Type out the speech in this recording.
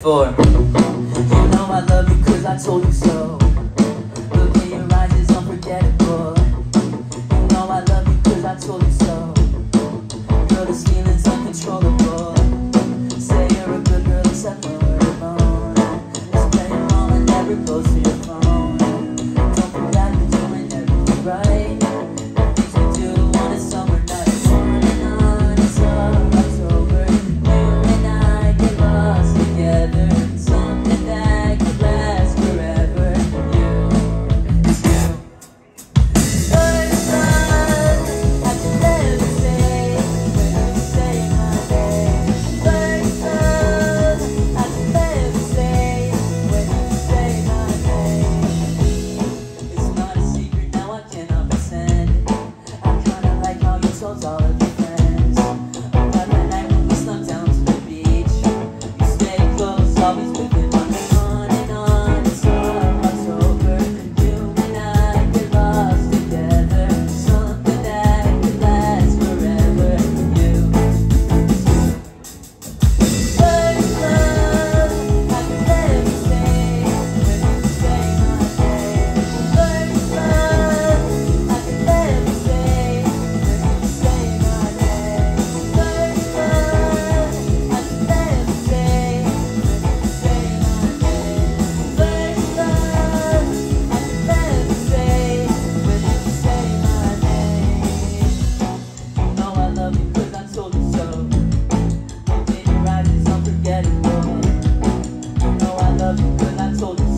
Four. You know I love you cause I told you so. Look in your eyes is unforgettable. You know I love you cause I told you so. Girl, this feeling's uncontrollable. Say you're a good girl, accept my word alone. It's playing along and never close to your phone. Don't forget you're doing everything right. love is with love you, and that's all